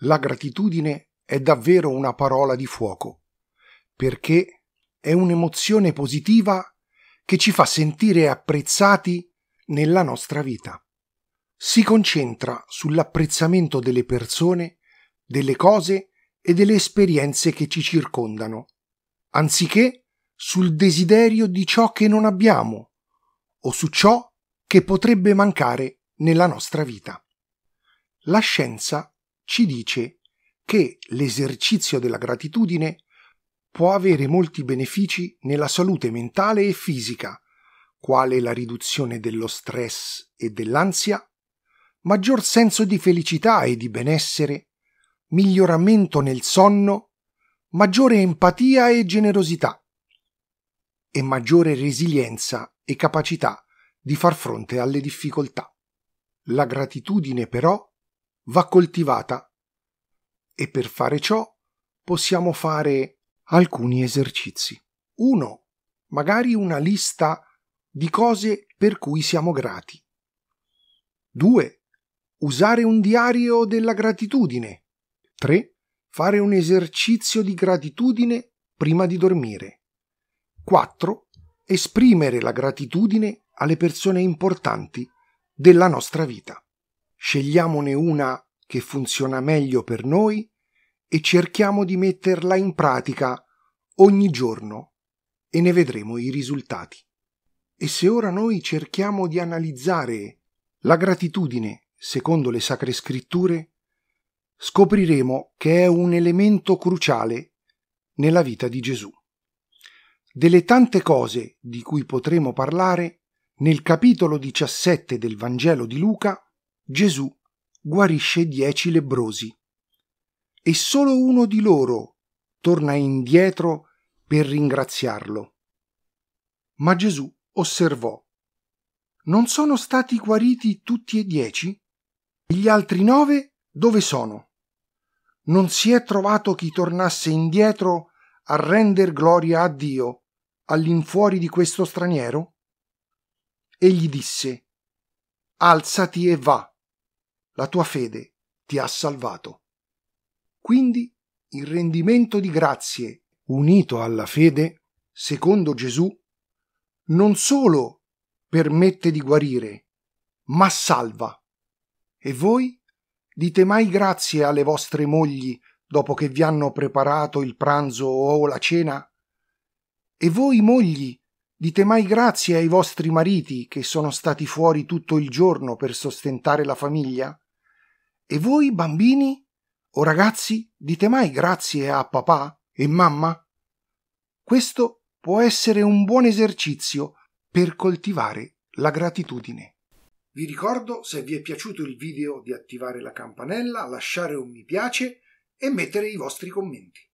La gratitudine è davvero una parola di fuoco, perché è un'emozione positiva che ci fa sentire apprezzati nella nostra vita. Si concentra sull'apprezzamento delle persone, delle cose e delle esperienze che ci circondano, anziché sul desiderio di ciò che non abbiamo o su ciò che potrebbe mancare nella nostra vita. La scienza ci dice che l'esercizio della gratitudine può avere molti benefici nella salute mentale e fisica, quale la riduzione dello stress e dell'ansia, maggior senso di felicità e di benessere, miglioramento nel sonno, maggiore empatia e generosità e maggiore resilienza e capacità di far fronte alle difficoltà. La gratitudine però va coltivata e per fare ciò possiamo fare alcuni esercizi. Uno, magari una lista di cose per cui siamo grati. 2. Usare un diario della gratitudine. 3. Fare un esercizio di gratitudine prima di dormire. 4. Esprimere la gratitudine alle persone importanti della nostra vita. Scegliamone una che funziona meglio per noi e cerchiamo di metterla in pratica ogni giorno e ne vedremo i risultati. E se ora noi cerchiamo di analizzare la gratitudine secondo le sacre scritture, scopriremo che è un elemento cruciale nella vita di Gesù. Delle tante cose di cui potremo parlare, nel capitolo 17 del Vangelo di Luca, Gesù guarisce dieci lebrosi e solo uno di loro torna indietro per ringraziarlo. Ma Gesù osservò Non sono stati guariti tutti e dieci? Gli altri nove dove sono? Non si è trovato chi tornasse indietro a render gloria a Dio all'infuori di questo straniero? Egli disse, Alzati e va, la tua fede ti ha salvato. Quindi il rendimento di grazie unito alla fede, secondo Gesù, non solo permette di guarire, ma salva. E voi dite mai grazie alle vostre mogli dopo che vi hanno preparato il pranzo o la cena? E voi mogli, dite mai grazie ai vostri mariti che sono stati fuori tutto il giorno per sostentare la famiglia? E voi bambini o ragazzi, dite mai grazie a papà e mamma? Questo può essere un buon esercizio per coltivare la gratitudine. Vi ricordo, se vi è piaciuto il video, di attivare la campanella, lasciare un mi piace e mettere i vostri commenti.